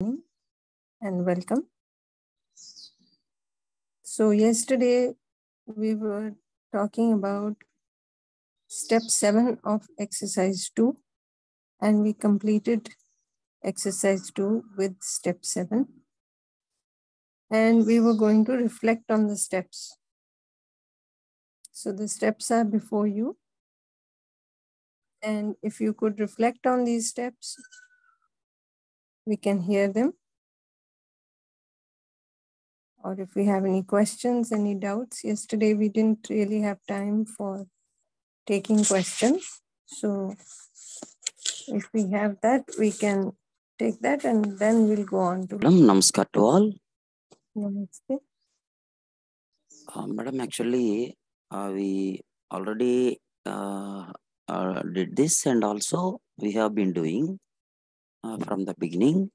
and welcome. So, yesterday we were talking about step seven of exercise two, and we completed exercise two with step seven. And we were going to reflect on the steps. So, the steps are before you. And if you could reflect on these steps, we can hear them. Or if we have any questions, any doubts. Yesterday we didn't really have time for taking questions. So if we have that, we can take that and then we'll go on to Madam, namaskar to all. Namaste. Uh, madam, actually, uh, we already uh, uh, did this and also we have been doing uh, from the beginning.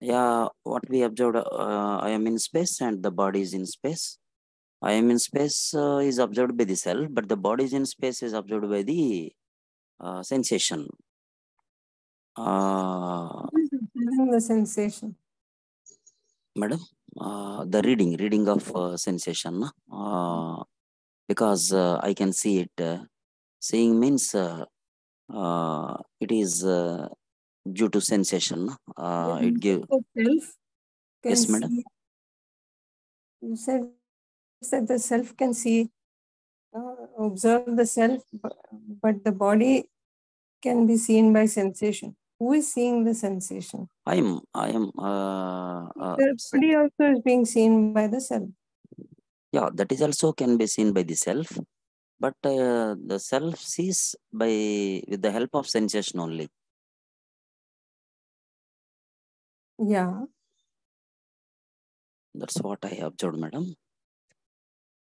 Yeah, what we observed, uh, I am in space and the body is in space. I am in space uh, is observed by the self, but the body is in space is observed by the uh, sensation. Uh, the sensation. madam uh, the reading reading of uh, sensation uh, because uh, i can see it uh, seeing means uh, uh, it is uh, due to sensation uh, it give The self Yes, madam. see- You said, said the self can see, uh, observe the self, but the body can be seen by sensation. Who is seeing the sensation? i am i am uh, uh, The body also is being seen by the self. yeah that is also can be seen by the self but uh, the self sees by with the help of sensation only Yeah. that's what i observed madam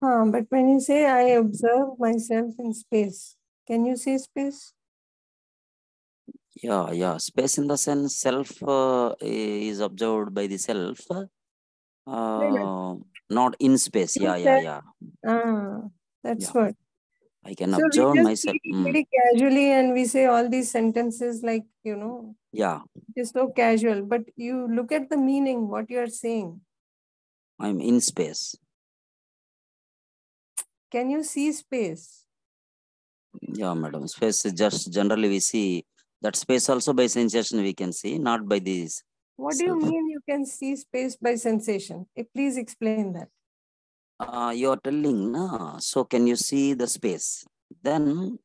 Huh, but when you say I observe myself in space, can you see space? Yeah, yeah. Space in the sense self uh, is observed by the self, uh, not in space. Yeah, yeah, yeah. Ah, that's Yeah. what. I can So we observe just myself. Mm, very casually and we say all these sentences like, you know, yeah, It's so casual, but you look at the meaning, what you are saying. I'm in space. Can you see space? Yeah, madam. Space is just generally we see that space also by sensation we can see, not by these. What do you mean you can see space by sensation? Eh, Please explain that. Uh, you are telling, na? so can you see the space? Then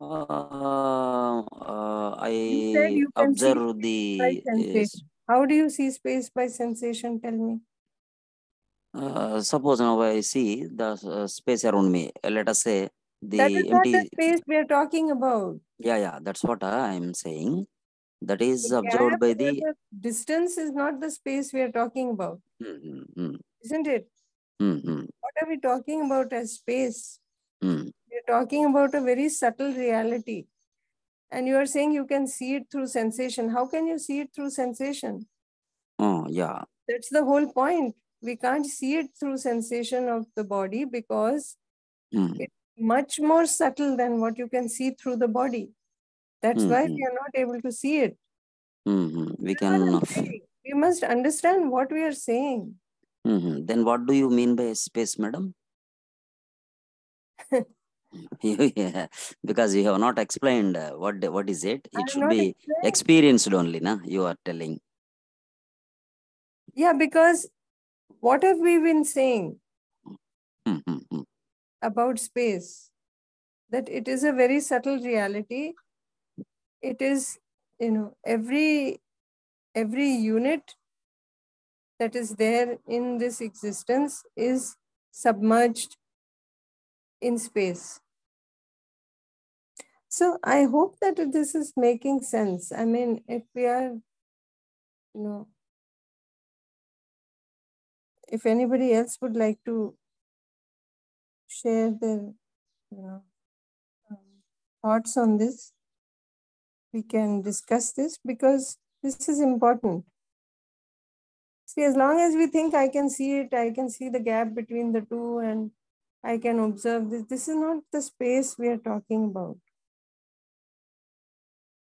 uh, uh, I observe the sensation. How do you see space by sensation? Tell me. Uh, suppose now I see the uh, space around me. uh, Let us say the That is not the empty. space we are talking about. Yeah, yeah, that's what I am saying. That is The observed by the. the distance is not the space we are talking about, hmm, hmm, isn't it? Hmm, hmm, What are we talking about as space? hmm. We're talking about a very subtle reality. And you are saying you can see it through sensation. How can you see it through sensation? Oh, yeah. That's the whole point. We can't see it through sensation of the body because it's much more subtle than what you can see through the body. That's Hmm, why hmm. we are not able to see it. hmm, hmm. We can. We must understand what we are saying. Hmm, hmm. Then what do you mean by space, madam? Yeah, because you have not explained uh, what what is it. It I'm should be explaining. experienced only, na? You are telling. Yeah, because what have we been saying hmm, hmm. about space? That it is a very subtle reality. It is, you know, every every unit that is there in this existence is submerged in space. So I hope that this is making sense. I mean, if we are, you know, if anybody else would like to share their, you know, um, thoughts on this, we can discuss this because this is important. See, as long as we think I can see it, I can see the gap between the two, and I can observe this. This is not the space we are talking about.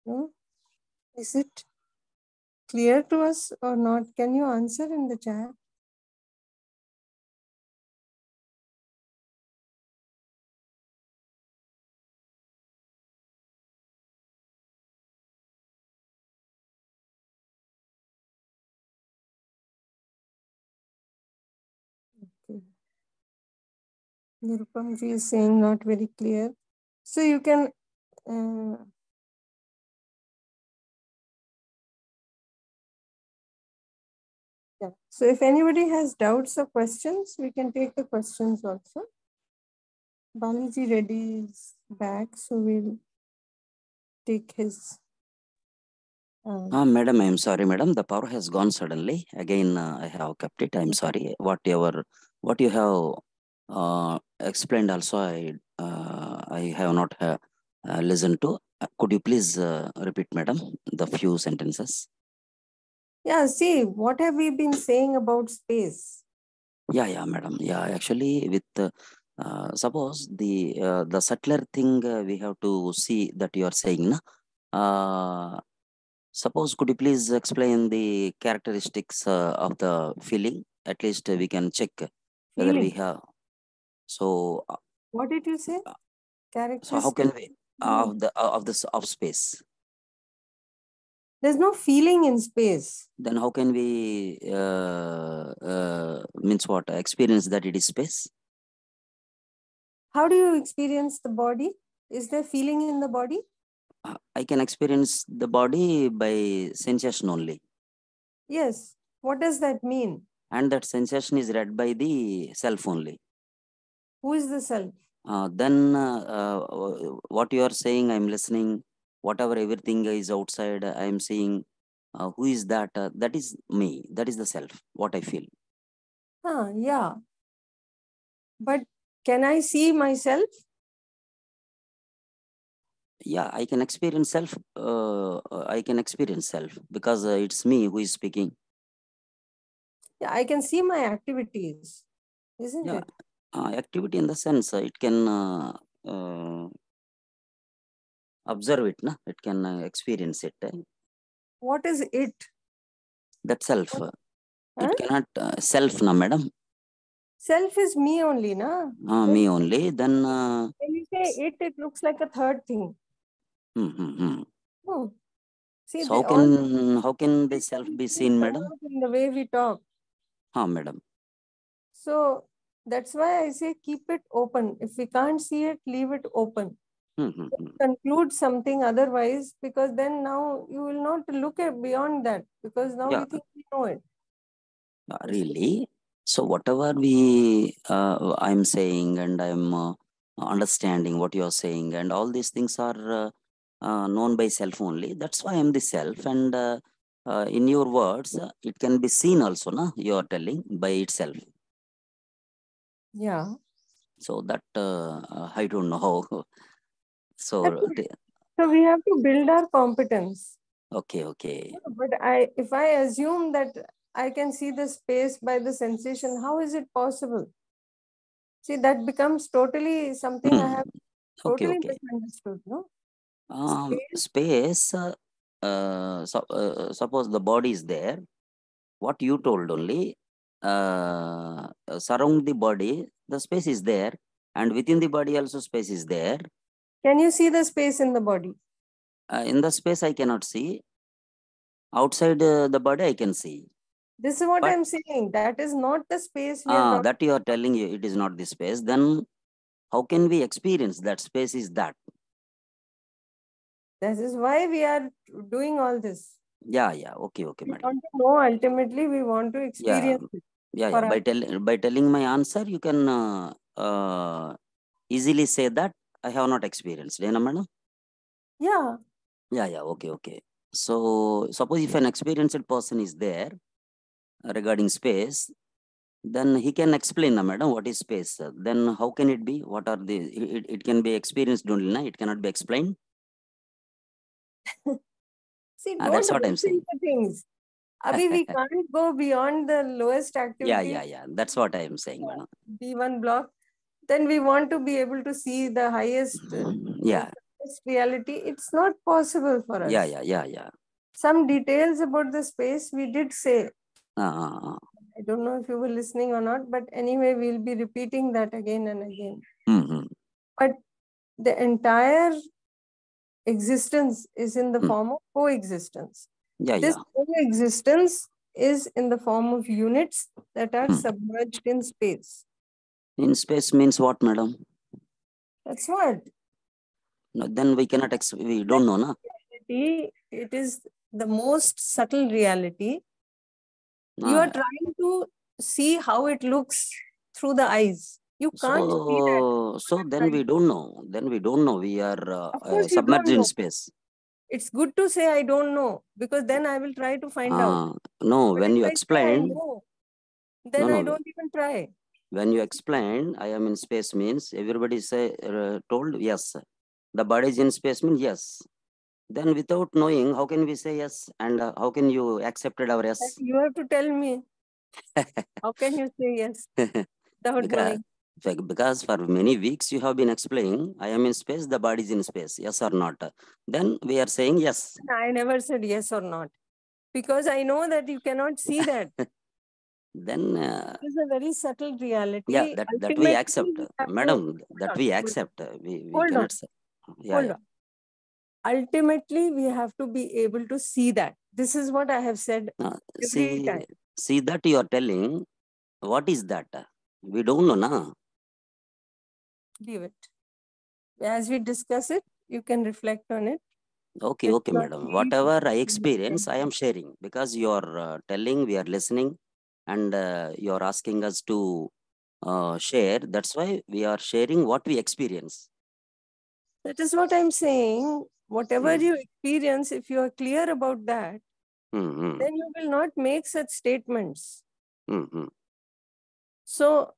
No? Is it? clear to us or not? Can you answer in the chat? Nirupam ji is saying not very clear. So you can uh, Yeah. So if anybody has doubts or questions, we can take the questions also. Balaji Reddy is back, so we'll take his. Um, Ah, madam, I am sorry, madam. The power has gone suddenly. Again, uh, I have kept it. I am sorry. Whatever, what you have uh, explained also, I uh, I have not uh, uh, listened to. Uh, could you please uh, repeat, madam, the few sentences? yeah, see, what have we been saying about space? Yeah, yeah, madam. Yeah, actually, with suppose the uh, the subtler thing uh, we have to see that you are saying, na? Uh, suppose could you please explain the characteristics uh, of the feeling? At least we can check whether we have. So, uh, What did you say? so how can we of the of this of space? There's no feeling in space. Then how can we uh, uh, means what experience that it is space? How do you experience the body? Is there feeling in the body? Uh, I can experience the body by sensation only. Yes. What does that mean? and that sensation is read by the self only. Who is the self? Uh, then uh, uh, what you are saying, I'm listening. Whatever everything is outside, I'm seeing. Uh, who is that? Uh, that is me. That is the self. What I feel. Huh, yeah. But can I see myself? Yeah, I can experience self. Uh, I can experience self because uh, it's me who is speaking. Yeah, I can see my activities, isn't Yeah. it? Uh, activity in the sense uh, it can uh, uh, observe it. Na? It can uh, experience it. eh? What is it? That self. uh, Huh? It cannot uh, self, na madam. Self is me only, na? Uh, me only. Then. Uh, When you say it, it looks like a third thing. hmm, hmm, hmm. Hmm. See, So how they all can how can the self be seen, madam? in the way we talk. Ah, madam. So that's why I say keep it open. If we can't see it, leave it open. Hmm, hmm, hmm. Conclude something otherwise, because then now you will not look at beyond that, because now Yeah. we think we know it. Really? So whatever we uh, I'm saying and I'm uh, understanding what you're saying and all these things are uh, uh, known by self only. That's why I'm the self. And uh, uh, in your words, uh, it can be seen also, na? You are telling by itself. Yeah. So that uh, I don't know how. So So we have to build our competence. okay, okay. But I, if I assume that I can see the space by the sensation, how is it possible? See, that becomes totally something I have totally okay. misunderstood. No, Um, space, uh, uh, so, uh, suppose the body is there, what you told only, uh, uh, surround the body, the space is there, and within the body also space is there. can you see the space in the body? Uh, in the space, I cannot see. Outside uh, the body, I can see. This is what But- I'm saying. That is not the space Ah, that you are telling you it is not the space. Then how can we experience that space is that? This is why we are doing all this. Yeah, yeah. Okay, okay, We madam. want to know. Ultimately, we want to experience it. Yeah, yeah. By telling by telling my answer, you can uh, uh, easily say that I have not experienced. Dena madam? Yeah. Yeah, yeah. Okay, okay. So suppose if an experienced person is there regarding space, then he can explain, na madam, what is space. Then how can it be? What are the? It, it- it can be experienced only, na? It cannot be explained. See, don't that's what I'm saying. things. Abhi, we can't go beyond the lowest activity. Yeah, yeah, yeah. That's what I am saying, madam. B1 block. Then we want to be able to see the highest, uh, Yeah, highest reality. It's not possible for us. yeah, yeah, yeah, yeah. some details about the space we did say. Uh, I don't know if you were listening or not, but anyway, we'll be repeating that again and again. mhm. But the entire existence is in the Hmm. form of coexistence. Yeah, This yeah. coexistence is in the form of units that are Hmm. submerged in space. In space means what, madam? That's what. No, then we cannot, ex- we don't know, na? reality, It is the most subtle reality. You Ah, are trying to see how it looks through the eyes. You can't see that. So, so then we don't know. Then we don't know. We are uh, Of uh, course you don't submerged in know. space. It's good to say I don't know because then I will try to find out. Ah, no, But when if you I say I explained, know, then no, I no. don't even try. when you explain, I am in space means everybody say uh, told yes. The body is in space means yes. Then without knowing, how can we say yes? And uh, how can you accepted our That yes? You have to tell me. How can you say yes without knowing? Bec- because for many weeks you have been explaining, I am in space, the body is in space, yes or not. Then we are saying yes. I never said yes or not because I know that you cannot see that. Then uh, It is a very subtle reality. yeah, that, that we accept, we have to- madam. That on, we accept. We, we Hold on. cannot say. Yeah, Hold yeah. on. Ultimately, we have to be able to see that. This is what I have said Uh, see, time. see that you are telling. What is that? We don't know, na. Leave it. As we discuss it, you can reflect on it. Okay, It's okay, madam. Whatever I experience, I am sharing because you are uh, telling, we are listening, and uh, you are asking us to uh, share. That's why we are sharing what we experience. That is what I'm saying. Whatever Hmm. you experience, if you are clear about that, Hmm, hmm, then you will not make such statements. hmm, hmm. So,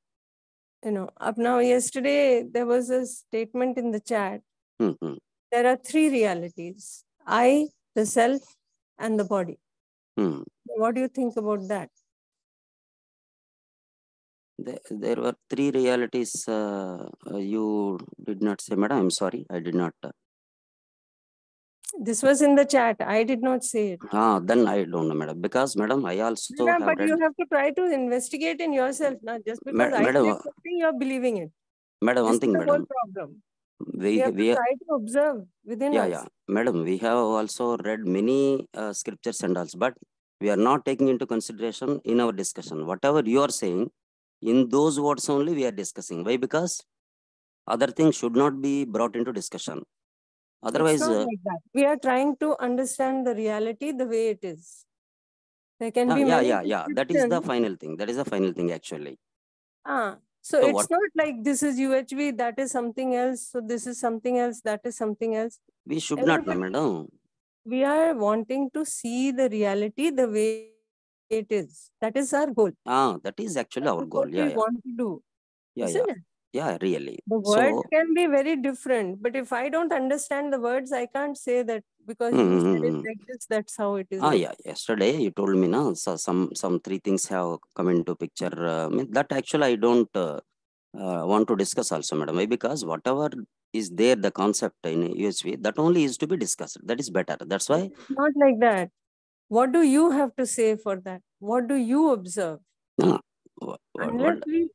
you know, up now, yesterday, there was a statement in the chat. Hmm, hmm, There are three realities I, the self, and the body. hmm. What do you think about that? There, there were three realities uh, uh, you did not say, madam. I'm sorry, I did not. Uh, This was in the chat. I did not say it. ah, then I don't know, madam. Because, madam, I also have but read. you have to try to investigate in yourself, not just because Ma- I madam, uh, something, you're believing it. madam, This one thing, madam. problem. We, We have we, to try to observe within Yeah, us. yeah. Madam, we have also read many uh, scriptures and also, but we are not taking into consideration in our discussion. Whatever you are saying, in those words only we are discussing. Why? Because other things should not be brought into discussion. Otherwise, not uh, like. We are trying to understand the reality the way it is. There can ah, be yeah, yeah, yeah. That is the final thing. That is the final thing, actually. Ah, so So it's what not like this is UHV, that is something else. So this is something else, that is something else. we should not, no, madam. we are wanting to see the reality the way it is. That is our goal. Ah, that is actually That our goal. Yeah, we yeah, want to do, yeah, yeah, isn't it? Yeah. Really. The words So, can be very different, but if I don't understand the words, I can't say that because you said it hmm. like this, that's how it is Ah, yeah. Yesterday you told me, na, so some some three things have come into picture. Uh, mean that actually I don't uh, uh, want to discuss also, madam. Because whatever is there, the concept in UHV, that only is to be discussed. That is better. That's why. It's not like that. What do you have to say for that? What do you observe? ah, wha- wha- Unless what, we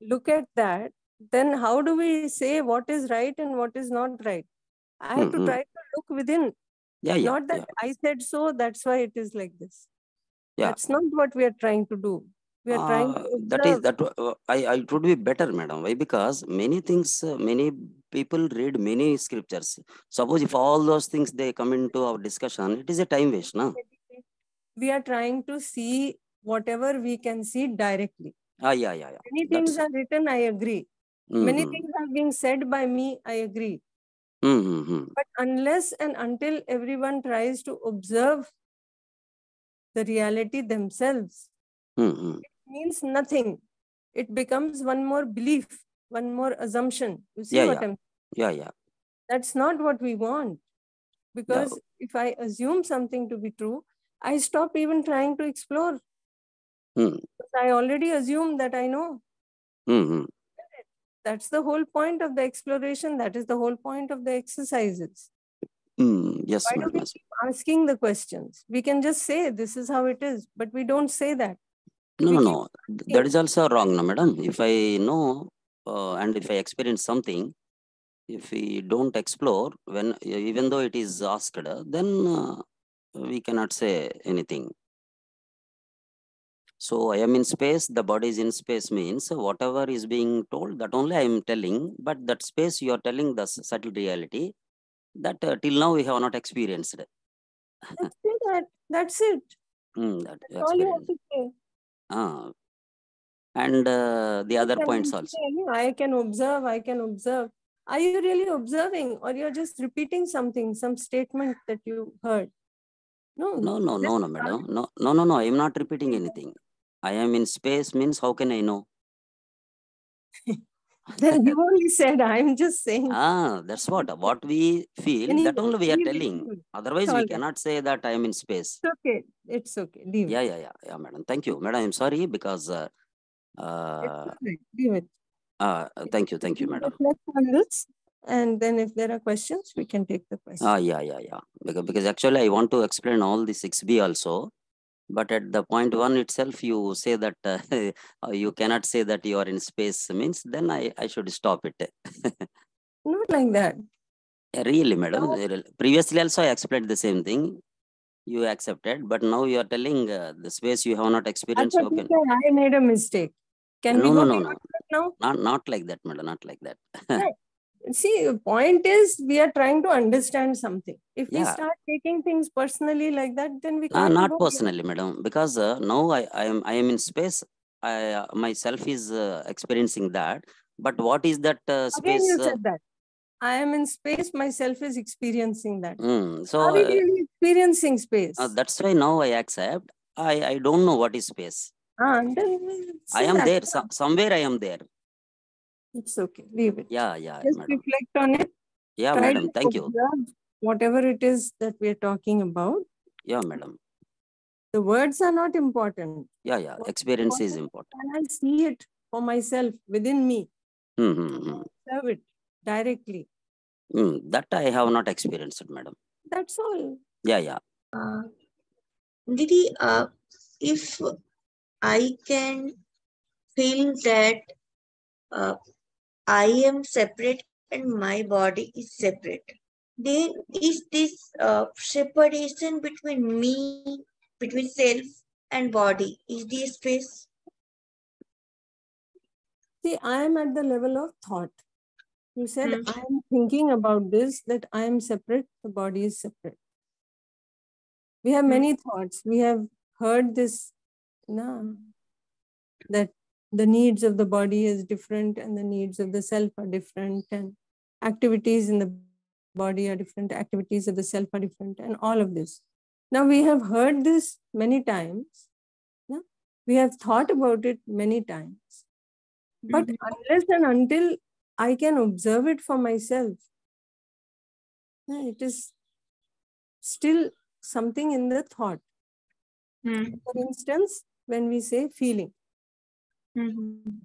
look at that, then how do we say what is right and what is not right? I have hmm, to try to look within, Yeah, yeah, not that yeah, I said so, that's why it is like this. yeah. That's not what we are trying to do. We are trying to Uh, that is that. uh, I, I it would be better, madam. Why? Because many things, uh, many people read many scriptures. Suppose if all those things they come into our discussion, it is a time waste, na? We are trying to see whatever we can see directly. Ah, yeah, yeah, yeah. Many That's. things are written, I agree. Many Mm-hmm. things are being said by me, I agree. Mm-hmm. But unless and until everyone tries to observe the reality themselves, Mm-hmm. means nothing. It becomes one more belief, one more assumption. You see Yeah, what yeah, I'm yeah, yeah. That's not what we want. Because if I assume something to be true, I stop even trying to explore. Mm. I already assume that I know. Mm-hmm. That's the whole point of the exploration. That is the whole point of the exercises. Mm, yes, Why do we keep asking the questions? We can just say this is how it is, but we don't say that. No, we no, no. th- That is also wrong, no, madam. If I know uh, and if I experience something, if we don't explore, when even though it is asked, then uh, we cannot say anything. So I am in space, the body is in space means whatever is being told, that only I am telling, but that space you are telling the subtle reality that uh, till now we have not experienced. Let's say that. That's it. Mm, that That's all you have to say. Ah. And uh, the You other points also I can observe, I can observe. Are you really observing or you're just repeating something, some statement that you heard? No. No, no, no, no, madam. No, no, no, no. I am not repeating anything. I am in space means how can I know? Then you only said, I'm just saying. Ah, that's what. What we feel, that only we are telling. it. Otherwise, we cannot say that I am in space. It's okay. It's okay. Leave Yeah, it. yeah, yeah, yeah, madam. Thank you, madam. I'm sorry because. Uh, uh, right. Leave it. uh, thank you, thank you, madam. reflect on this. And then if there are questions, we can take the questions. Ah, yeah, yeah, yeah. Because, because actually, I want to explain all the 6B also. But at the point one itself, you say that uh, you cannot say that you are in space means then I, I should stop it. Not like that. Really, madam. No. Previously also I explained the same thing. You accepted, but now you are telling uh, the space you have not experienced. Can? I made a mistake. Can we no, go no, no, no. now? Not not like that, madam. Not like that. See, the point is we are trying to understand something. If we start taking things personally like that, then we No, can't not go beyond. personally, madam. Because uh, now I, I am I am in space. I uh, myself is uh, experiencing that. But what is that uh, Again, space? you uh, said that. I am in space, myself is experiencing that. mm, so Are we uh, really experiencing space? uh, that's why now I accept. I I don't know what is space. Ah, then I am that. there. So, somewhere I am there. It's okay. Leave it. Yeah, yeah, Just madam. reflect on it. Yeah, Try madam. Thank you. whatever it is that we are talking about. Yeah, madam. The words are not important. Yeah, yeah. What Experience is important important. Can I see it for myself within me? Hmm, hmm, hmm. Observe it directly. Hmm, That I have not experienced, madam. That's all. Yeah, yeah. Uh, Didi, uh, if I can feel that uh, I am separate and my body is separate, then is this uh, separation between me, between self and body, is this space? See, I am at the level of thought. You said, Hmm. I am thinking about this, that I am separate, the body is separate. We have Hmm. many thoughts. We have heard this, no, that the needs of the body is different and the needs of the self are different and activities in the body are different, activities of the self are different and all of this. Now we have heard this many times. no? We have thought about it many times. But unless and until I can observe it for myself, it is still something in the thought. Hmm. For instance, when we say feeling. Mhm.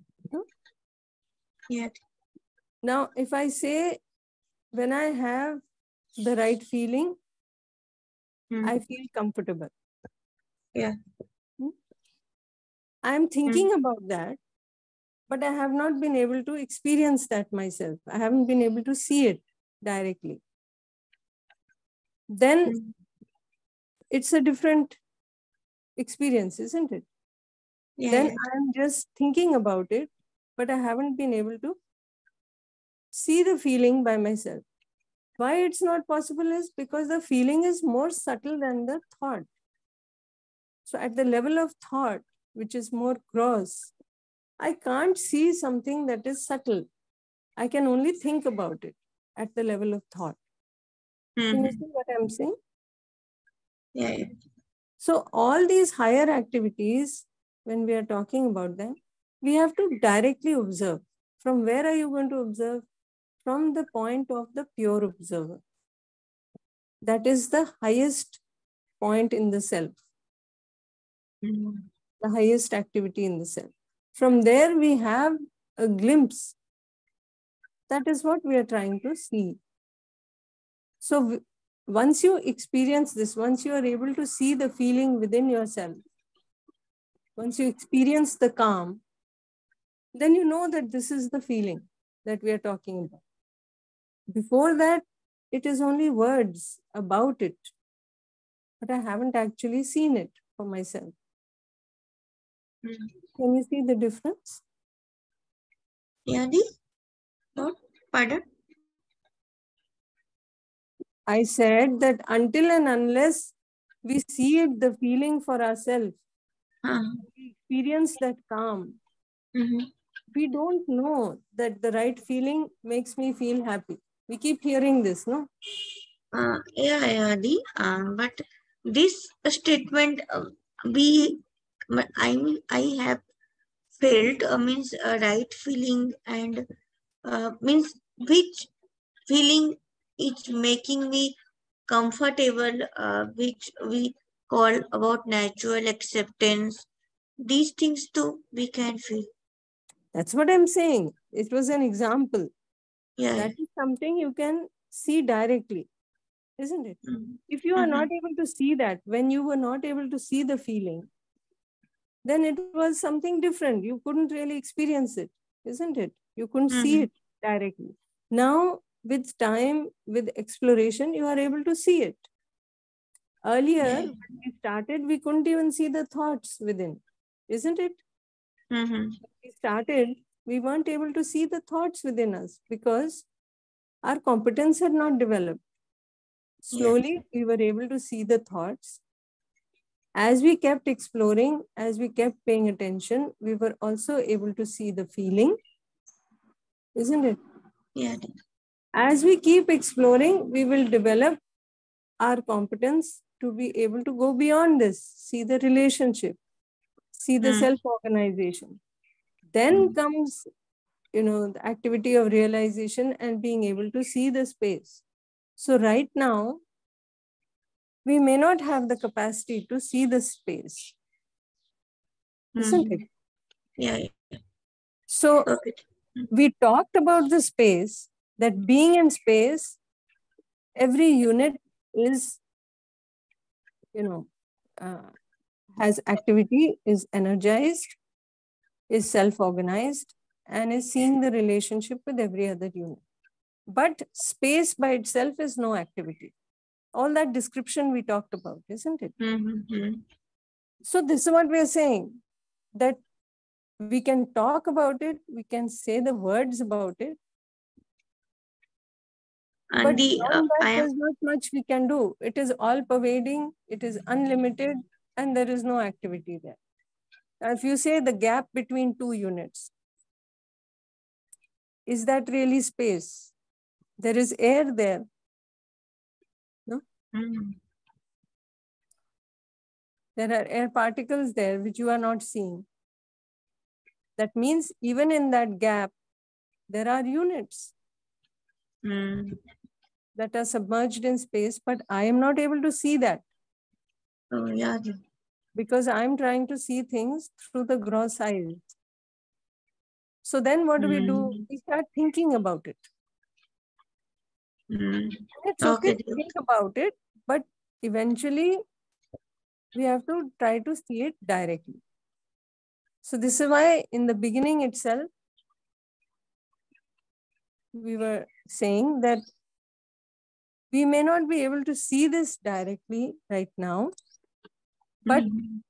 Yeah. Now, if I say when I have the right feeling, Hmm. I feel comfortable. Yeah. Hmm? I am thinking about that, but I have not been able to experience that myself. I haven't been able to see it directly. Then Hmm. it's a different experience, isn't it? Yeah, then yeah. I'm just thinking about it, but I haven't been able to see the feeling by myself. Why it's not possible is because the feeling is more subtle than the thought. So at the level of thought, which is more gross, I can't see something that is subtle. I can only think about it at the level of thought. Can you mm-hmm. see what I'm saying? Yeah, yeah. So all these higher activities, when we are talking about them, we have to directly observe. From where are you going to observe? From the point of the pure observer. That is the highest point in the self, Mhm. the highest activity in the self. From there, we have a glimpse. That is what we are trying to see. So, once you experience this, once you are able to see the feeling within yourself, once you experience the calm, then you know that this is the feeling that we are talking about. Before that, it is only words about it, but I haven't actually seen it for myself. Can you see the difference? Yani? What? Pardon? I said that until and unless we see it, the feeling for ourselves, Uh, we experience that calm, mhm. we don't know that the right feeling makes me feel happy. We keep hearing this, no? Uh, yeah, yeah, the, uh, but this statement uh, we, I mean, I have felt uh, means uh, right feeling and uh, means which feeling is making me comfortable, uh, which we call about natural acceptance. These things too we can feel. That's what I'm saying. It was an example. Yeah. That is something you can see directly, isn't it? Mm. If you are Mhm. not able to see that, when you were not able to see the feeling, then it was something different. You couldn't really experience it, isn't it? You couldn't see Mhm. it directly. Now, with time, with exploration, you are able to see it. Earlier, when we started, we couldn't even see the thoughts within, isn't it? Mhm. we started, we weren't able to see the thoughts within us because our competence had not developed. Slowly, we were able to see the thoughts. As we kept exploring, as we kept paying attention, we were also able to see the feeling, isn't it? Yeah. As we keep exploring, we will develop our competence to be able to go beyond this, see the relationship, see the Hmm. self organization. Then Hmm. comes, you know, the activity of realization and being able to see the space. So, right now, we may not have the capacity to see the space, isn't it? Mhm. Yeah. yeah. So, Okay. we talked about the space, that being in space, every unit is, you know, uh, has activity, is energized, is self organized, and is seeing the relationship with every other unit. But space by itself is no activity. All that description we talked about, isn't it? Mhm. So, this is what we are saying that we can talk about it, we can say the words about it, but And the uh, I am there's not much we can do. It is all pervading, it is unlimited, and there is no activity there. Now, if you say the gap between two units, is that really space? There is air there. Mhm. There are air particles there which you are not seeing. That means even in that gap, there are units Mm. that are submerged in space, but I am not able to see that Oh yeah. because I'm trying to see things through the gross eyes. So then what do we do? Mm. We start thinking about it. Mm. It's okay Okay. to think about it, but eventually we have to try to see it directly. So this is why in the beginning itself, we were saying that we may not be able to see this directly right now, but Mhm.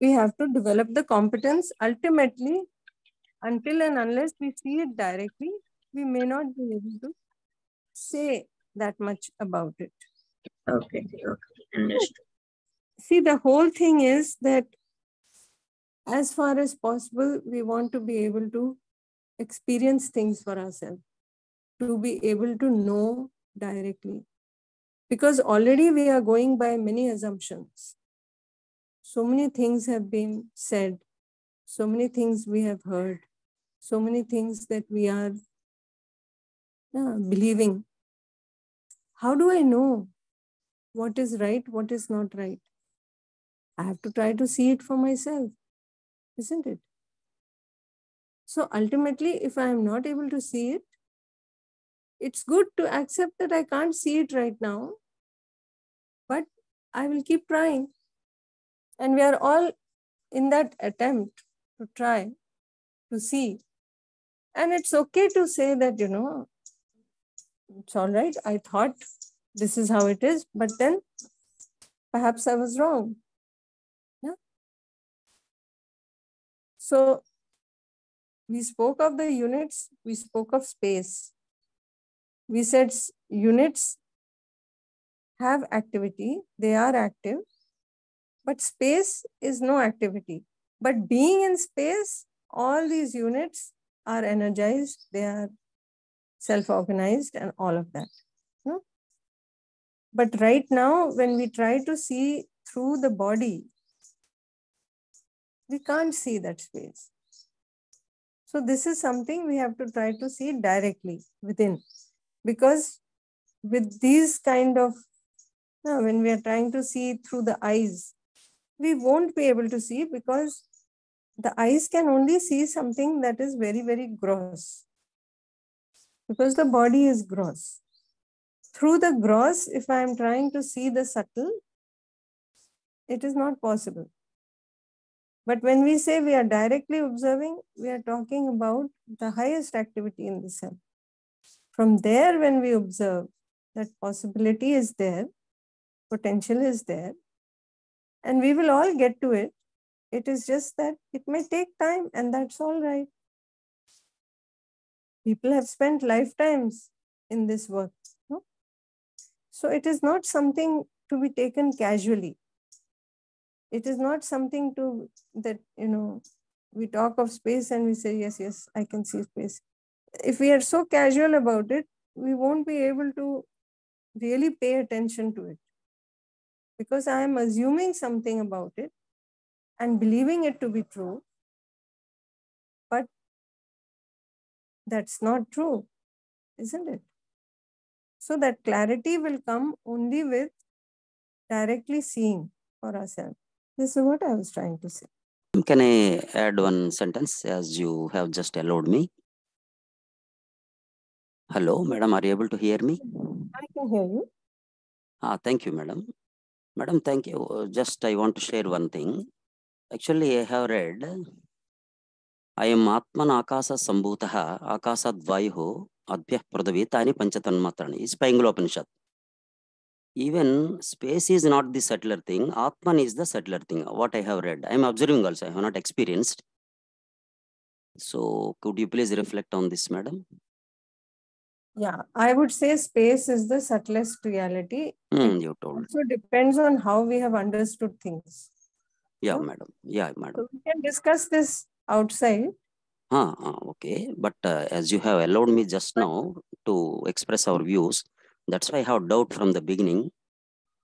we have to develop the competence ultimately until and unless we see it directly, we may not be able to say that much about it. Okay. Okay. Understood. See, the whole thing is that as far as possible, we want to be able to experience things for ourselves, to be able to know directly. Because already we are going by many assumptions. So many things have been said, so many things we have heard, so many things that we are believing. How do I know what is right, what is not right? I have to try to see it for myself, isn't it? So ultimately, if I am not able to see it, it's good to accept that I can't see it right now, But I will keep trying. And we are all in that attempt to try to see. And it's okay to say that, you know, it's all right. I thought this is how it is, but then perhaps I was wrong. Yeah. So we spoke of the units, we spoke of space. We said units have activity, they are active, but space is no activity. But being in space, all these units are energized, they are self-organized and all of that. No? But right now, when we try to see through the body, we can't see that space. So this is something we have to try to see directly within. Because with these kind of, when we are trying to see through the eyes, we won't be able to see because the eyes can only see something that is very, very gross. Because the body is gross. Through the gross, if I am trying to see the subtle, it is not possible. But when we say we are directly observing, we are talking about the highest activity in the cell. From there, when we observe, that possibility is there, potential is there, and we will all get to it. It is just that it may take time, and that's all right. People have spent lifetimes in this work. No? So it is not something to be taken casually it is not something to that you know we talk of space and we say yes yes i can see space if we are so casual about it we won't be able to really pay attention to it because i am assuming something about it and believing it to be true but that's not true isn't it so that clarity will come only with directly seeing for ourselves this is what I was trying to say. Can I add one sentence as you have just allowed me? Hello, madam, are you able to hear me? I can hear you. Ah, thank you, madam. Madam, thank you. Just I want to share one thing. Actually, I have read I am Atman Akasa Sambhutaha Akasad Vayuho Adhyah Pradavit Tani Panchatanmatrani is Paingala Upanishad even space is not the subtler thing atman is the subtler thing what i have read i am observing also i have not experienced so could you please yeah i would say space is the subtlest reality mm, you told also depends on how we have understood things yeah madam yeah madam so we can discuss this outside ah, ah okay but uh, as you have allowed me just now to express our views that's why I have doubt from the beginning.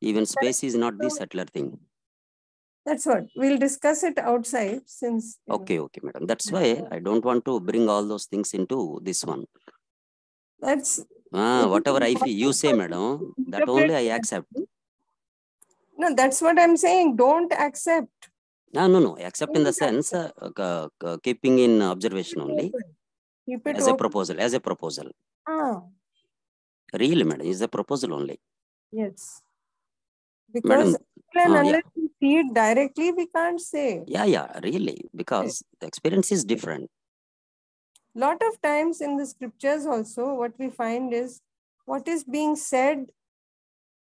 Even space is not the subtler thing. That's what we'll discuss it outside since. Okay, know. okay, madam. That's why I don't want to bring all those things into this one. That's ah, whatever I feel, you say, madam. That only I accept. No, that's what I'm saying. Don't accept. No, no, no. Accept in the sense uh, uh, uh, keeping in observation only. Keep it as open. a proposal. As a proposal. Ah, Really, madam, is a proposal only. Yes. Because madam, uh, unless yeah. we see it directly, we can't say. Yeah, yeah, really. Because yes. the experience is different. Lot of times in the scriptures also, what we find is what is being said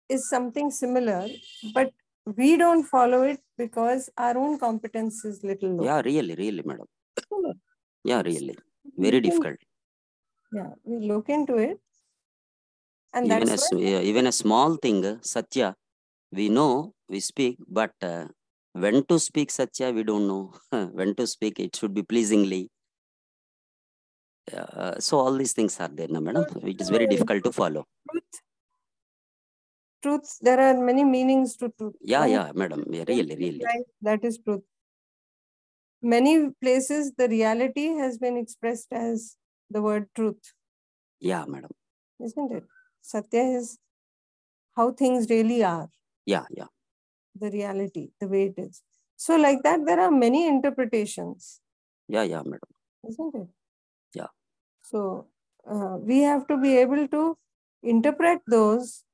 is something similar, but we don't follow it because our own competence is little low. Yeah, really, really, madam. Yeah, really. Very difficult. Yeah, we look into it and even a, even a small thing, Satya, we know, we speak, but uh, when to speak Satya, we don't know. when to speak, it should be pleasingly. Uh, so all these things are there, no, madam. It is very difficult to follow. Truth. truth. There are many meanings to truth. Yeah, yeah, madam. Yeah, really, really. That is truth. Many places, the reality has been expressed as the word truth. Yeah, madam. Isn't it? Satya is how things really are. Yeah, yeah. The reality, the way it is. So, like that, there are many interpretations. Yeah, yeah, madam. Isn't it? Yeah. So, uh, we have to be able to interpret those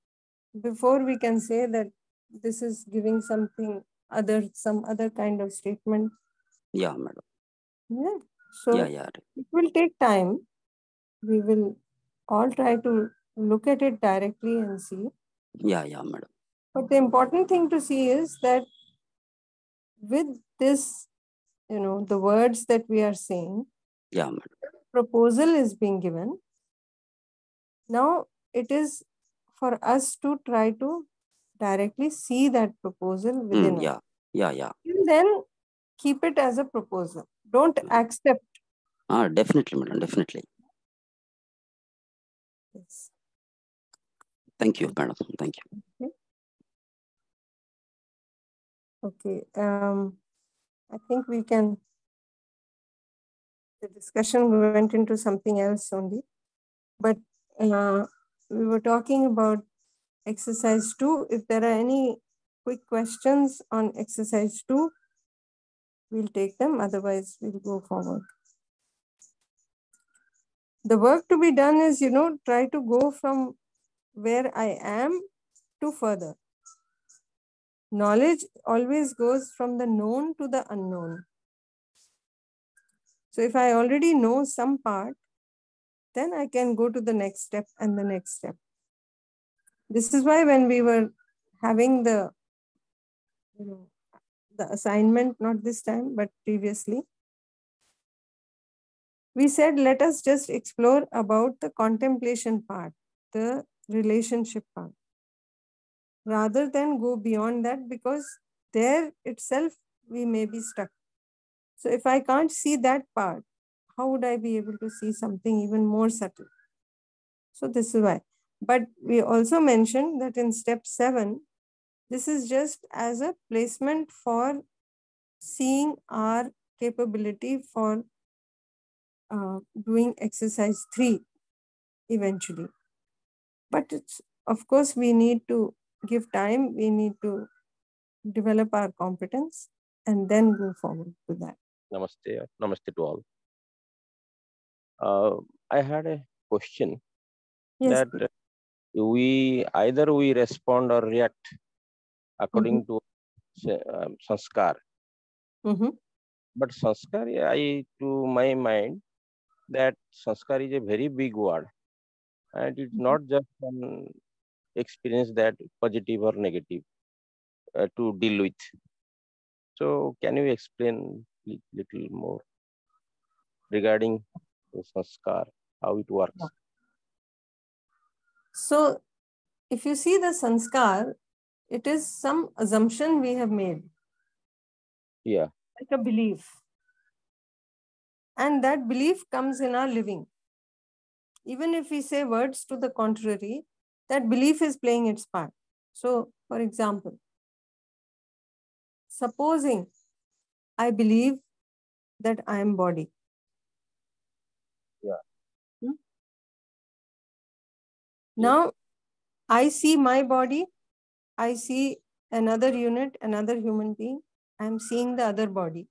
before we can say that this is giving something other, some other kind of statement. Yeah, madam. Yeah. So Yeah, yeah. it will take time. We will all try to look at it directly and see. Yeah, yeah, madam. But the important thing to see is that with this, you know, the words that we are saying, Yeah, madam. Proposal is being given. Now it is for us to try to directly see that proposal within Mm, us. yeah, yeah, yeah. And then keep it as a proposal. Don't Mm. accept. Ah, definitely, madam. Definitely. Yes. Thank you, madam. Thank you. Okay. Okay. Um, I think we can. The discussion we went into something else only, but uh, we were talking about exercise two. If there are any quick questions on exercise two, we'll take them. Otherwise, we'll go forward. The work to be done is, you know, try to go from where I am to further. Knowledge always goes from the known to the unknown. So if I already know some part, then I can go to the next step and the next step. This is why when we were having the, you know, the assignment, not this time, but previously, we said, let us just explore about the contemplation part, the relationship part, rather than go beyond that because there itself we may be stuck. So if I can't see that part, how would I be able to see something even more subtle? So this is why. But we also mentioned that in step seven, this is just as a placement for seeing our capability for uh, doing exercise three eventually. But it's, of course, we need to give time, we need to develop our competence and then go forward to that. Namaste, namaste to all. Uh, I had a question Yes, that we either we respond or react according to say, um, sanskar. hmm But sanskar, I to my mind that sanskar is a very big word, and it's not just an experience that positive or negative uh, to deal with. So, can you explain li- little more regarding the sanskar, how it works? So if you see the sanskar, it is some assumption we have made, Yeah. like a belief. And that belief comes in our living. Even if we say words to the contrary, that belief is playing its part. So, for example, supposing I believe that I am body. Yeah. Hmm? Now, I see my body, I see another unit, another human being, I'm seeing the other body.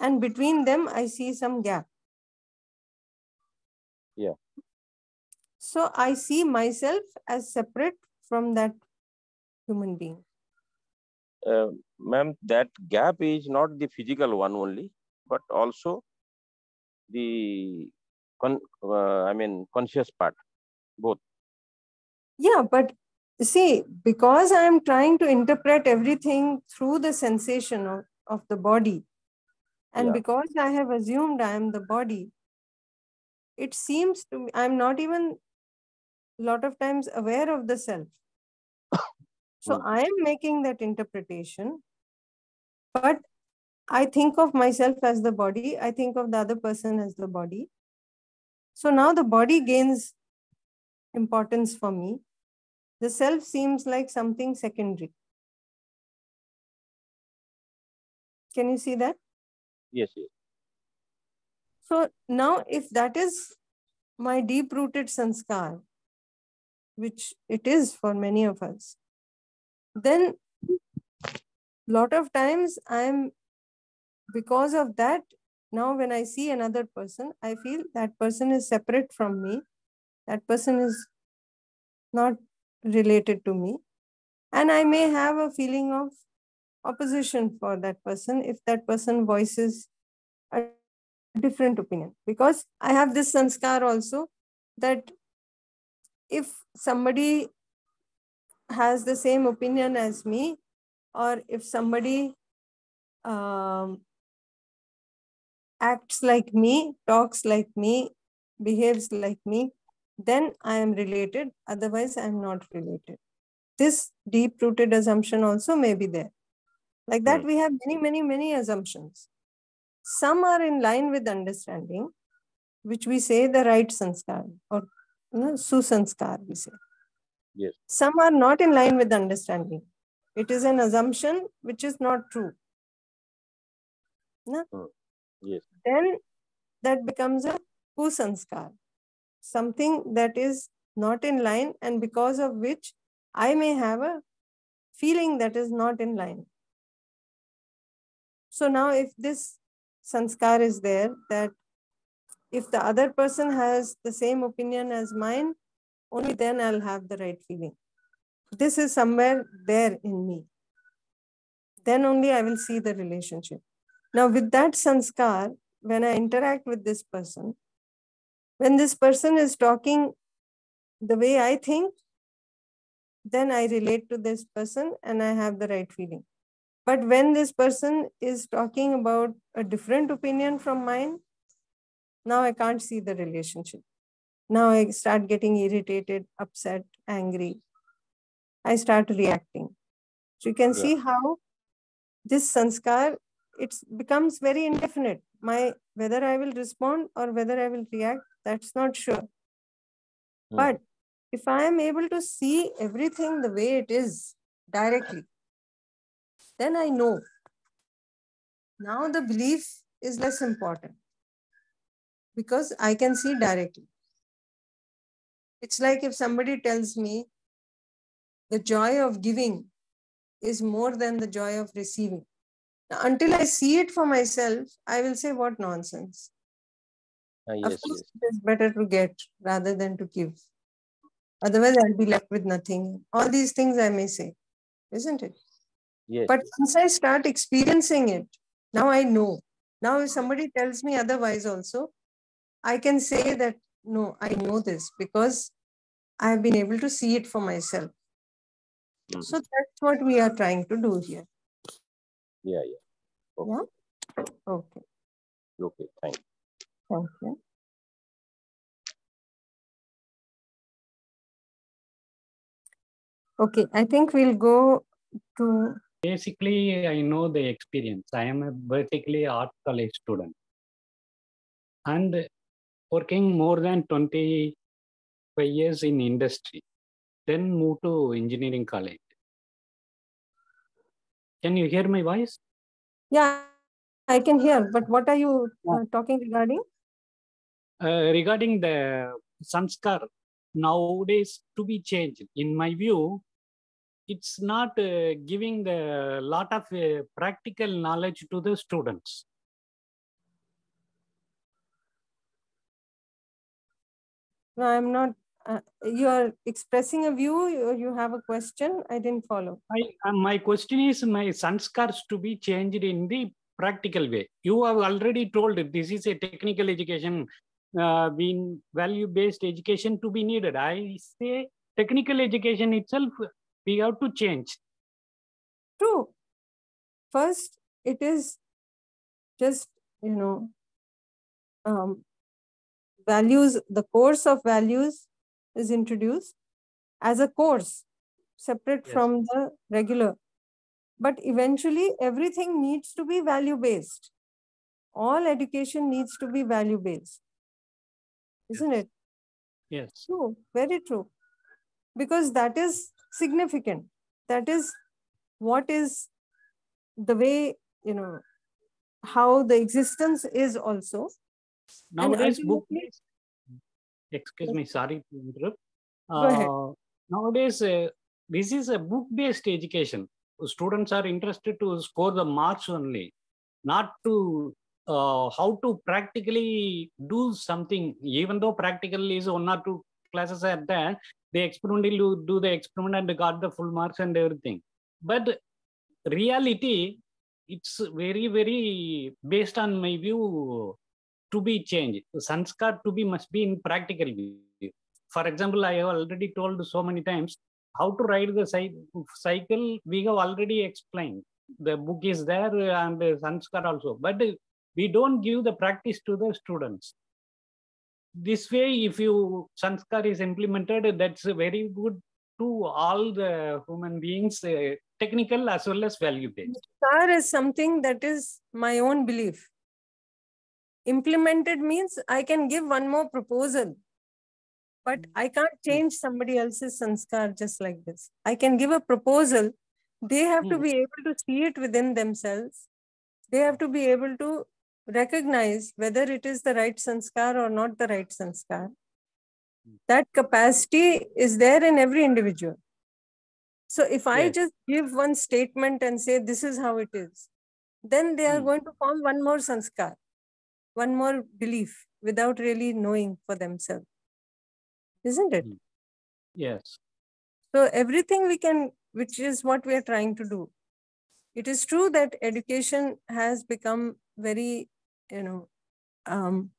And between them, I see some gap. Yeah. So I see myself as separate from that human being. uh, ma'am, that gap is not the physical one only, but also the con- uh, I mean conscious part. Both. Yeah, but see, because I'm trying to interpret everything through the sensation of, of the body, and Yeah. because I have assumed I am the body, it seems to me I'm not even a lot of times aware of the self. So. I am making that interpretation, but I think of myself as the body, I think of the other person as the body. So now the body gains importance for me. The self seems like something secondary. Can you see that? Yes, yes. So now, if that is my deep rooted sanskar, which it is for many of us, then lot of times I'm because of that. Now, when I see another person, I feel that person is separate from me. That person is not related to me. And I may have a feeling of opposition for that person if that person voices a different opinion. Because I have this sanskar also that if somebody has the same opinion as me, or if somebody um, acts like me, talks like me, behaves like me, then I am related. Otherwise, I am not related. This deep rooted assumption also may be there. Like that, Hmm. we have many, many, many assumptions. Some are in line with understanding, which we say the right sanskar or you know, susanskar, we say. Yes. Some are not in line with understanding. It is an assumption which is not true. No? Hmm. Yes. Then that becomes a kusanskar, something that is not in line, and because of which I may have a feeling that is not in line. So now, if this sanskar is there, that if the other person has the same opinion as mine, only then I'll have the right feeling. This is somewhere there in me. Then only I will see the relationship. Now, with that sanskar, when I interact with this person, when this person is talking the way I think, then I relate to this person and I have the right feeling. But when this person is talking about a different opinion from mine, now I can't see the relationship. Now I start getting irritated, upset, angry. I start reacting. So you can Yeah. see how this sanskar it becomes very indefinite. My whether I will respond or whether I will react, that's not sure. Hmm. But if I am able to see everything the way it is directly, then I know. Now the belief is less important because I can see directly. It's like if somebody tells me the joy of giving is more than the joy of receiving. Now, until I see it for myself, I will say, What nonsense. Ah, Of course, yes. it is better to get rather than to give. Otherwise, I'll be left with nothing. All these things I may say, isn't it? Yes. But once I start experiencing it, now I know. Now, if somebody tells me otherwise, also, I can say that no, I know this because I have been able to see it for myself. Mhm. So that's what we are trying to do here. Yeah, yeah. Okay. Yeah. Okay, Okay. Thank you. thank you. Okay, I think we'll go to basically i know the experience i am a basically art college student and working more than 25 years in industry then moved to engineering college can you hear my voice yeah, I can hear. But what are you uh, talking regarding? uh, regarding the sanskar nowadays to be changed in my view it's not uh, giving the lot of uh, practical knowledge to the students No, I'm not. Uh, you are expressing a view. You, you have a question. I didn't follow. I, uh, my question is my sanskars to be changed in the practical way. You have already told that this is a technical education, uh, being value-based education to be needed. I say technical education itself, we have to change. True. First, it is just you know um, values. The course of values is introduced as a course separate Yes. from the regular. But eventually, everything needs to be value based. All education needs to be value based, isn't it? Yes. True, very true. Because that is significant. That is what is the way, you know, how the existence is also. Nowadays, book. Excuse me, sorry to interrupt. Uh, nowadays, uh, this is a book based education. Students are interested to score the marks only, not to uh, how to practically do something. Even though practically is one or two classes are there, the experimental do the experiment and got the full marks and everything. But reality, it's very, very based on my view to be changed. Sanskar to be must be in practical view. For example, I have already told so many times how to ride the cycle. We have already explained. The book is there and Sanskar also, but we don't give the practice to the students. This way, if you Sanskar is implemented, that's very good to all the human beings, uh, technical as well as value based. Sanskar is something that is my own belief. Implemented means I can give one more proposal, but hmm. I can't change somebody else's sanskar just like this. I can give a proposal. They have to be hmm. able to see it within themselves. They have to be able to recognize whether it is the right sanskar or not the right sanskar. Hmm. That capacity is there in every individual. So if I Yes. just give one statement and say this is how it is, then they are Hmm. going to form one more sanskar, one more belief without really knowing for themselves. Isn't it? Yes. So everything we can, which is what we are trying to do. It is true that education has become very, you know, um,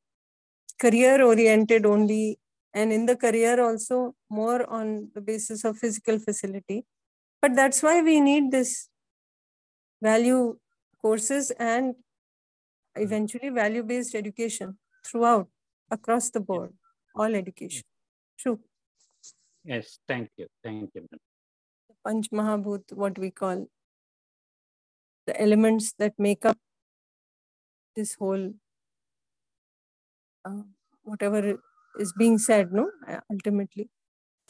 career oriented only, and in the career also more on the basis of physical facility. But that's why we need this value courses and eventually value based education throughout across the board, all education. True. Yes. Thank you. Thank you. Panch Mahabhut, what we call the elements that make up this whole, uh, whatever is being said, no, ultimately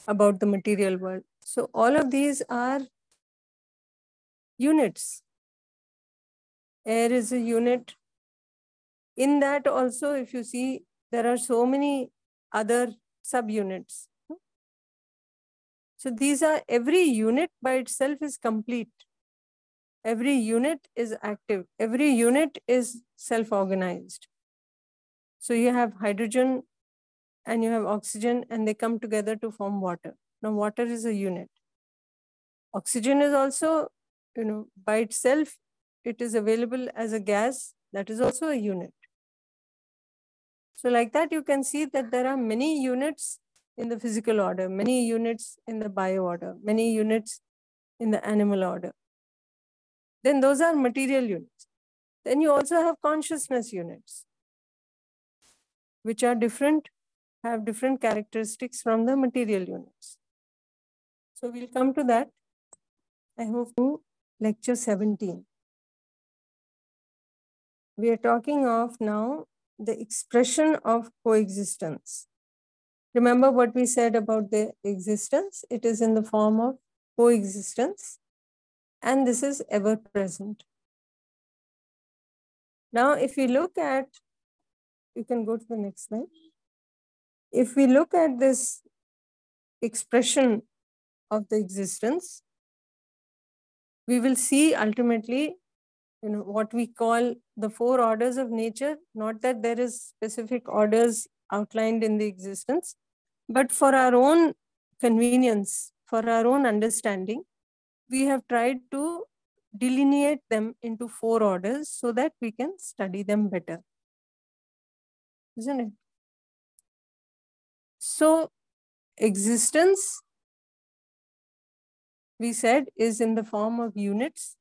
about the material world. So all of these are units. Air is a unit. In that also, if you see, there are so many other subunits. So these are every unit by itself is complete. Every unit is active. Every unit is self-organized. So you have hydrogen and you have oxygen and they come together to form water. Now water is a unit. Oxygen is also, you know, by itself, it is available as a gas. That is also a unit. So like that, you can see that there are many units in the physical order, many units in the bio order, many units in the animal order. Then those are material units. Then you also have consciousness units, which are different, have different characteristics from the material units. So we'll come to that. I hope to lecture 17. We are talking of now the expression of coexistence. Remember what we said about the existence? It is in the form of coexistence, and this is ever present. Now, if we look at, you can go to the next slide. If we look at this expression of the existence, we will see ultimately you know what we call the four orders of nature not that there is specific orders outlined in the existence but for our own convenience for our own understanding we have tried to delineate them into four orders so that we can study them better. Isn't it? So existence we said is in the form of units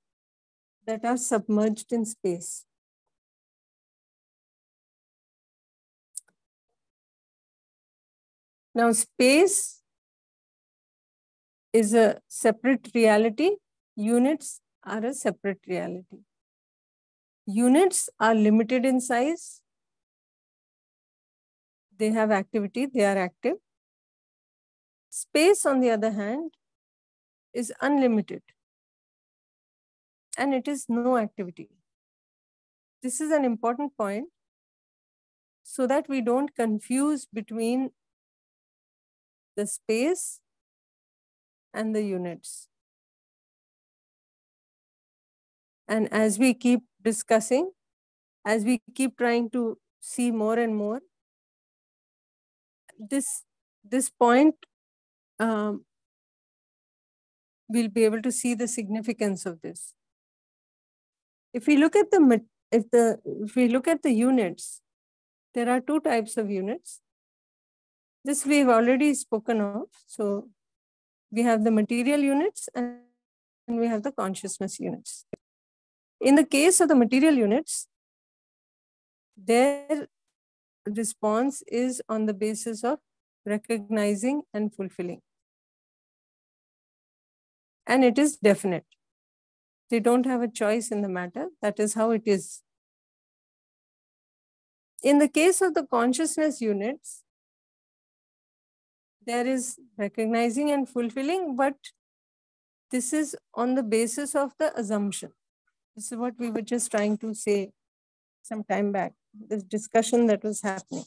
that are submerged in space. Now, space is a separate reality. Units are a separate reality. Units are limited in size. They have activity, they are active. Space, on the other hand, is unlimited and it is no activity. This is an important point so that we don't confuse between the space and the units. And as we keep discussing, as we keep trying to see more and more, this, this point um, we'll be able to see the significance of this. If we look at the if the if we look at the units, there are two types of units. This we've already spoken of. So we have the material units and we have the consciousness units. In the case of the material units, their response is on the basis of recognizing and fulfilling. And it is definite. They don't have a choice in the matter. That is how it is. In the case of the consciousness units, there is recognizing and fulfilling, but this is on the basis of the assumption. This is what we were just trying to say some time back, this discussion that was happening.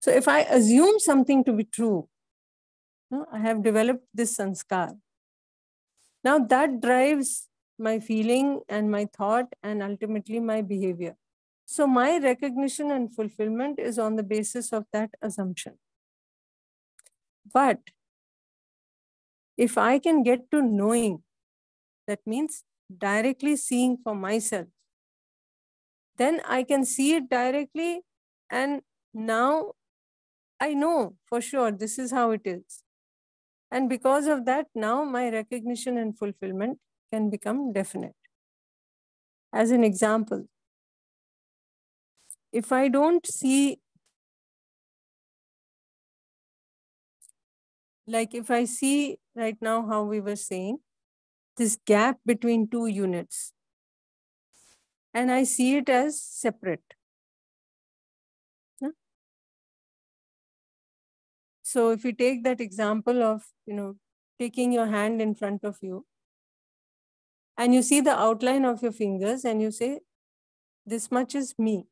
So if I assume something to be true, I have developed this sanskar. Now that drives my feeling and my thought and ultimately my behavior. So my recognition and fulfillment is on the basis of that assumption. But if I can get to knowing, that means directly seeing for myself, then I can see it directly. And now I know for sure this is how it is. And because of that, now my recognition and fulfillment can become definite. As an example, if I don't see, like if I see right now how we were saying, this gap between two units, and I see it as separate. So if you take that example of, you know, taking your hand in front of you and you see the outline of your fingers and you say, this much is me.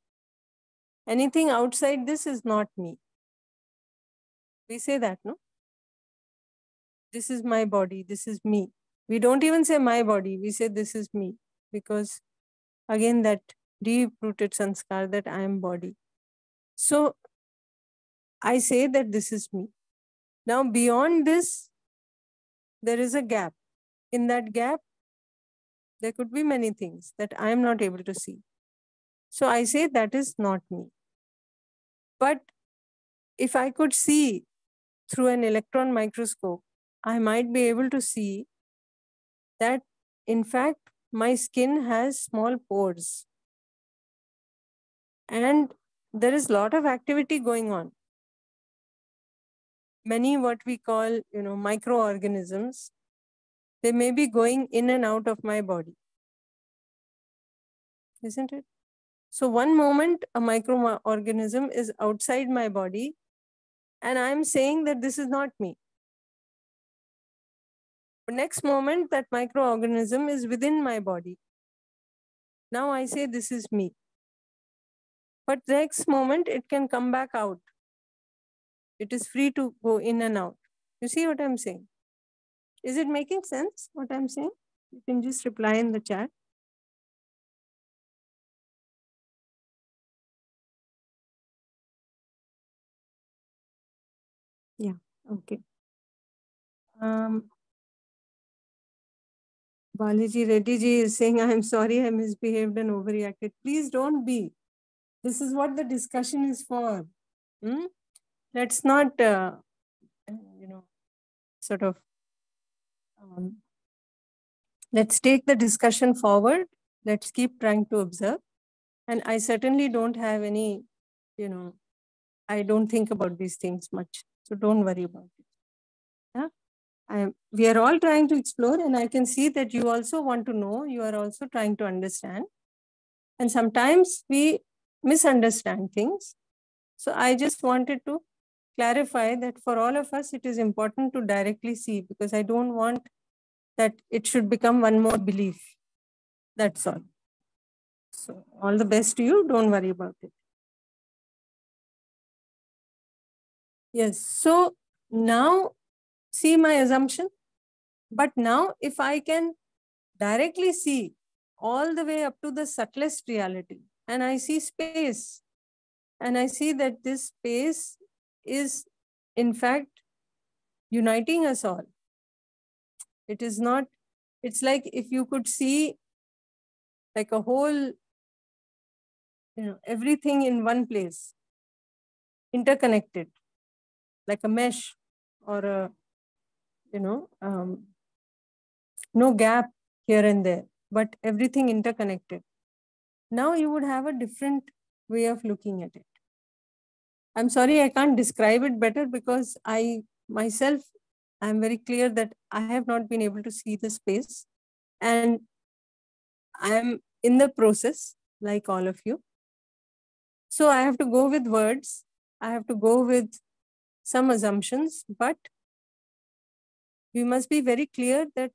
Anything outside this is not me. We say that, no? This is my body, this is me. We don't even say my body, we say this is me because again that deep rooted sanskar that I am body. So I say that this is me. Now, beyond this, there is a gap. In that gap, there could be many things that I am not able to see. So I say that is not me. But if I could see through an electron microscope, I might be able to see that, in fact, my skin has small pores. And there is a lot of activity going on. Many what we call, you know, microorganisms, they may be going in and out of my body. Isn't it? So one moment a microorganism is outside my body and I'm saying that this is not me. The next moment that microorganism is within my body. Now I say this is me. But next moment it can come back out. It is free to go in and out. You see what I'm saying? Is it making sense what I'm saying? You can just reply in the chat. Yeah, okay. Um, Balaji Reddy ji is saying, I'm sorry I misbehaved and overreacted. Please don't be. This is what the discussion is for. Hmm? Let's not, uh, you know, sort of, um, let's take the discussion forward. Let's keep trying to observe. And I certainly don't have any, you know, I don't think about these things much. So don't worry about it. Yeah? I, we are all trying to explore and I can see that you also want to know, you are also trying to understand. And sometimes we misunderstand things. So I just wanted to clarify that for all of us, it is important to directly see because I don't want that it should become one more belief. That's all. So all the best to you. Don't worry about it. Yes. So now see my assumption. But now if I can directly see all the way up to the subtlest reality and I see space and I see that this space is in fact uniting us all. It is not, it's like if you could see like a whole, you know, everything in one place, interconnected, like a mesh or a, you know, um, no gap here and there, but everything interconnected. Now you would have a different way of looking at it. I'm sorry, I can't describe it better because I myself, I'm very clear that I have not been able to see the space and I'm in the process like all of you. So I have to go with words. I have to go with some assumptions, but we must be very clear that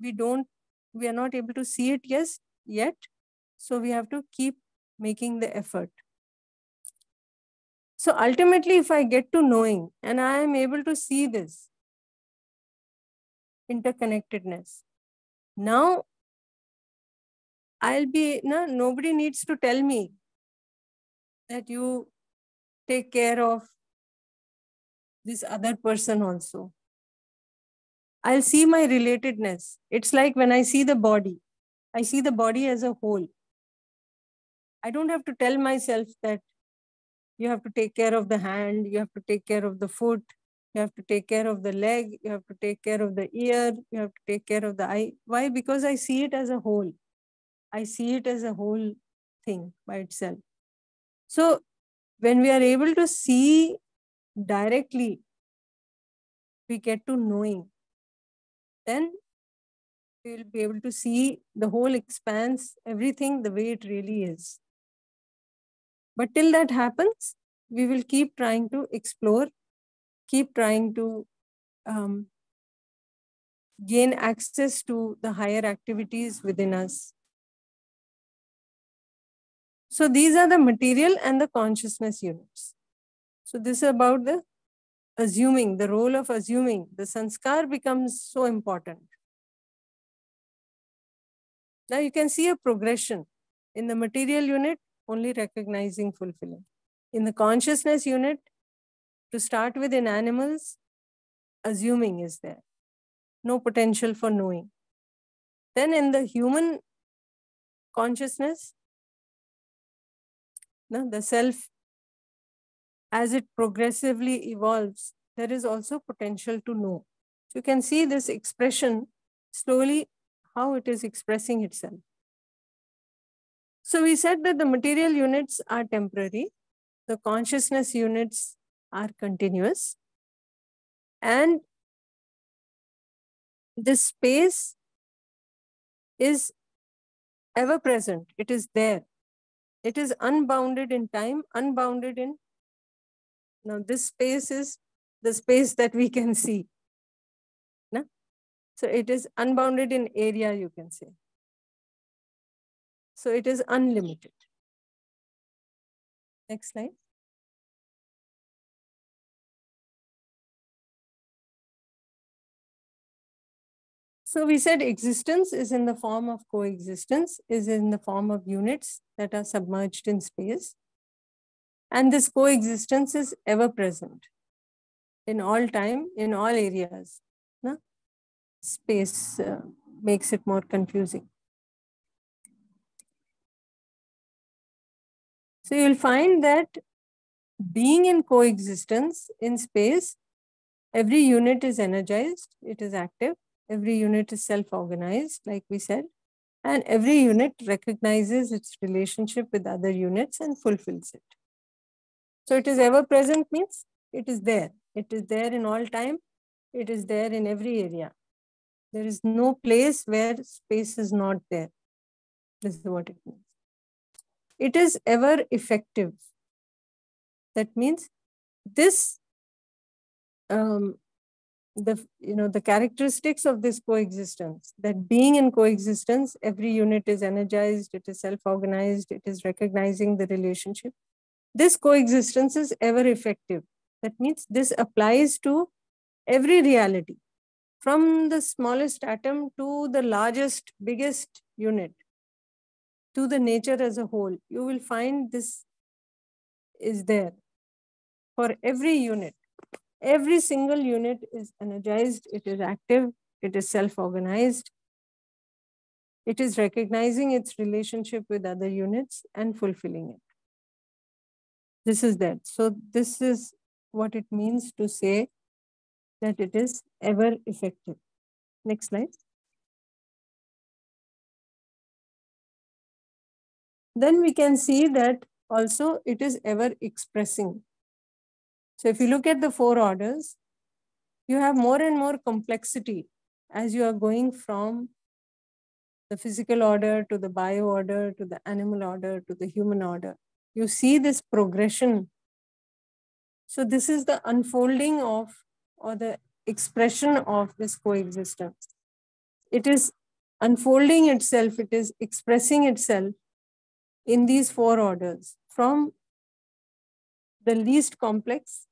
we don't, we are not able to see it yes, yet. So we have to keep making the effort. So ultimately, if I get to knowing and I am able to see this interconnectedness, now I'll be, no, nobody needs to tell me that you take care of this other person also. I'll see my relatedness. It's like when I see the body, I see the body as a whole. I don't have to tell myself that you have to take care of the hand, you have to take care of the foot, you have to take care of the leg, you have to take care of the ear, you have to take care of the eye. Why? Because I see it as a whole. I see it as a whole thing by itself. So when we are able to see directly, we get to knowing. Then we will be able to see the whole expanse, everything the way it really is. But till that happens, we will keep trying to explore, keep trying to um, gain access to the higher activities within us. So these are the material and the consciousness units. So this is about the assuming, the role of assuming. The sanskar becomes so important. Now you can see a progression. In the material unit, only recognizing fulfilling. In the consciousness unit, to start with in animals, assuming is there. No potential for knowing. Then in the human consciousness, the self, as it progressively evolves, there is also potential to know. So you can see this expression slowly, how it is expressing itself. So we said that the material units are temporary, the consciousness units are continuous, and this space is ever present, it is there. It is unbounded in time, unbounded in. Now, this space is the space that we can see. No? So it is unbounded in area, you can say. So it is unlimited. Next slide. So we said existence is in the form of coexistence, is in the form of units that are submerged in space. And this coexistence is ever present in all time, in all areas. No? Space uh, makes it more confusing. So you'll find that being in coexistence in space, every unit is energized, it is active, every unit is self-organized, like we said, and every unit recognizes its relationship with other units and fulfills it. So it is ever present means it is there. It is there in all time. It is there in every area. There is no place where space is not there. This is what it means it is ever effective. That means this, um, the you know the characteristics of this coexistence, that being in coexistence, every unit is energized, it is self-organized, it is recognizing the relationship. This coexistence is ever effective. That means this applies to every reality, from the smallest atom to the largest, biggest unit to the nature as a whole, you will find this is there for every unit. Every single unit is energized, it is active, it is self-organized, it is recognizing its relationship with other units and fulfilling it. This is that. So this is what it means to say that it is ever effective. Next slide. Then we can see that also it is ever expressing. So if you look at the four orders, you have more and more complexity as you are going from the physical order to the bio order to the animal order to the human order. You see this progression. So this is the unfolding of or the expression of this coexistence. It is unfolding itself, it is expressing itself in these four orders from the least complex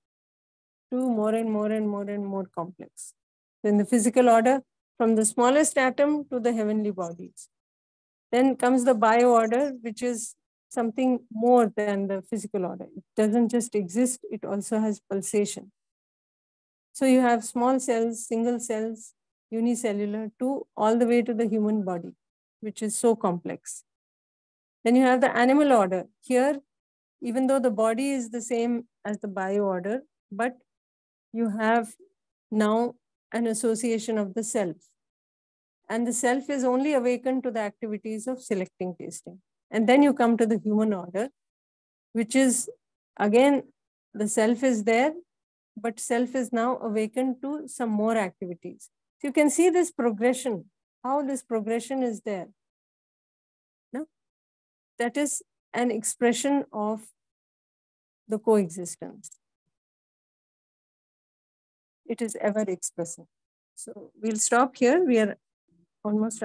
to more and more and more and more complex. in the physical order, from the smallest atom to the heavenly bodies. Then comes the bio order, which is something more than the physical order. It doesn't just exist, it also has pulsation. So you have small cells, single cells, unicellular, to all the way to the human body, which is so complex. Then you have the animal order. Here, even though the body is the same as the bio order, but you have now an association of the self. And the self is only awakened to the activities of selecting tasting. And then you come to the human order, which is again, the self is there, but self is now awakened to some more activities. So you can see this progression, how this progression is there that is an expression of the coexistence. It is ever expressing. So we'll stop here. We are almost